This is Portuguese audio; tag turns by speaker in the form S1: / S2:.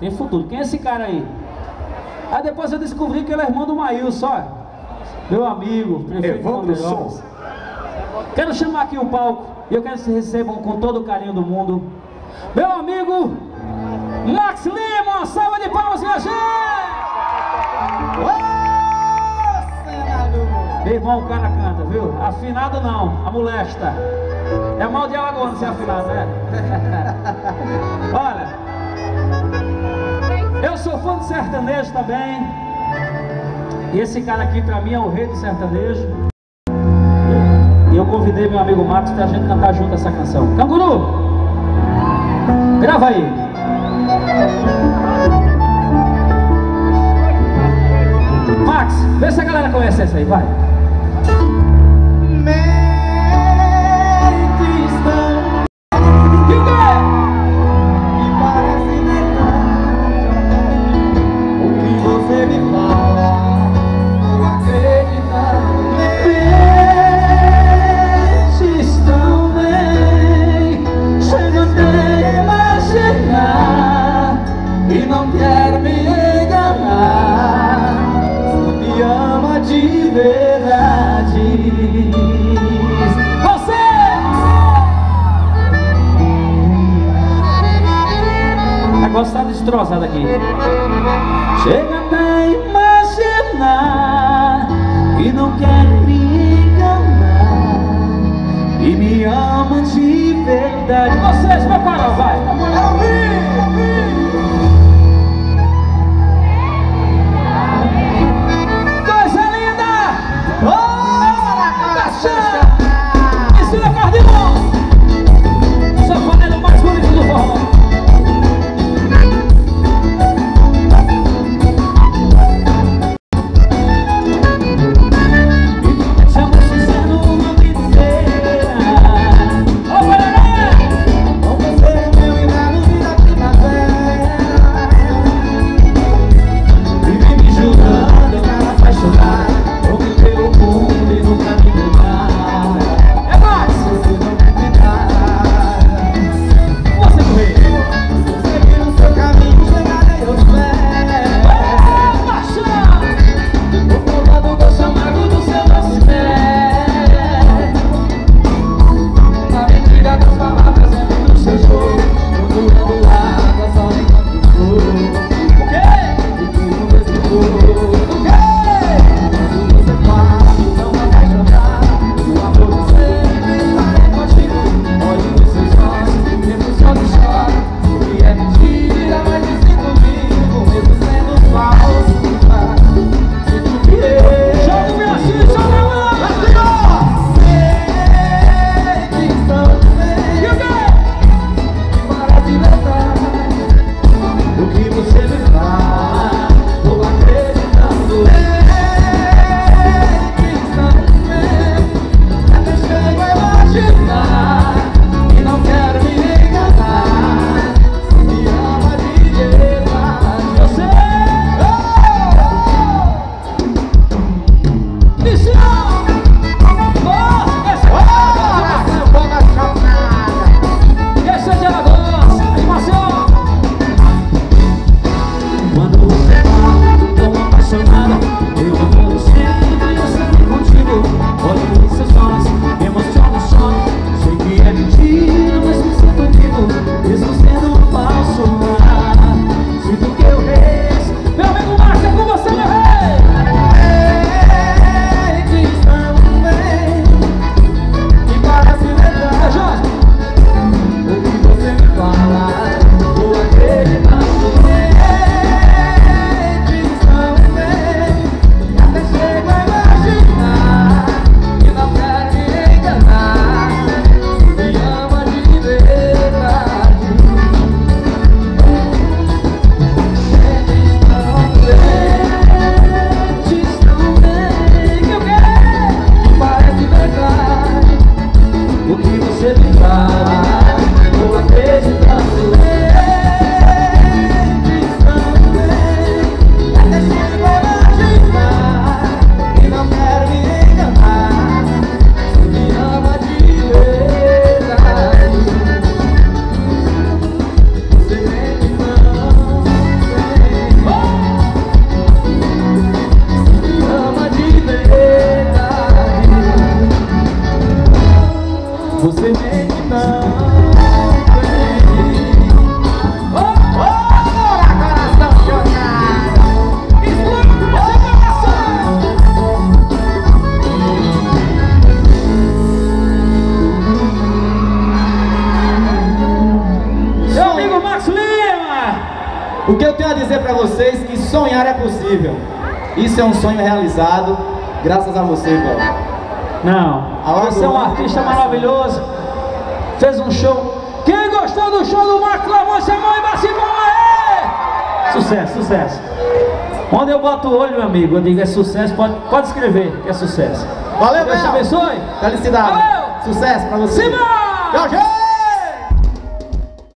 S1: Tem futuro. Quem é esse cara aí? Aí depois eu descobri que ele é irmão do Maílson, ó. Meu amigo, prefeito.
S2: Souza.
S1: Quero chamar aqui o palco e eu quero que vocês recebam com todo o carinho do mundo. Meu amigo Max Lima, salva de palmas, minha gente! Meu irmão, o cara canta, viu? Afinado não, a molesta. É mal de Alagoano ser afinado, né? Olha, eu sou fã de sertanejo também. E esse cara aqui pra mim é o rei do sertanejo. E eu convidei meu amigo Max pra gente cantar junto essa canção. Canguru! Grava aí. Max, vê se a galera conhece essa aí, vai. Destrozado aqui. Chega até imaginar que não quer me enganar e me ama de verdade.
S2: O que eu tenho a dizer pra vocês é que sonhar é possível. Isso é um sonho realizado graças a você, Paulo.
S1: Não, você é um artista maravilhoso. Fez um show. Quem gostou do show do Marco, levante a mão e bate aí! Sucesso, sucesso. Onde eu boto o olho, meu amigo, eu digo é sucesso, pode, pode escrever que é sucesso.
S2: Valeu,
S1: Deus te abençoe.
S2: Felicidade.
S1: Valeu.
S2: Sucesso pra você.
S1: Simba!
S2: Tchau, gente!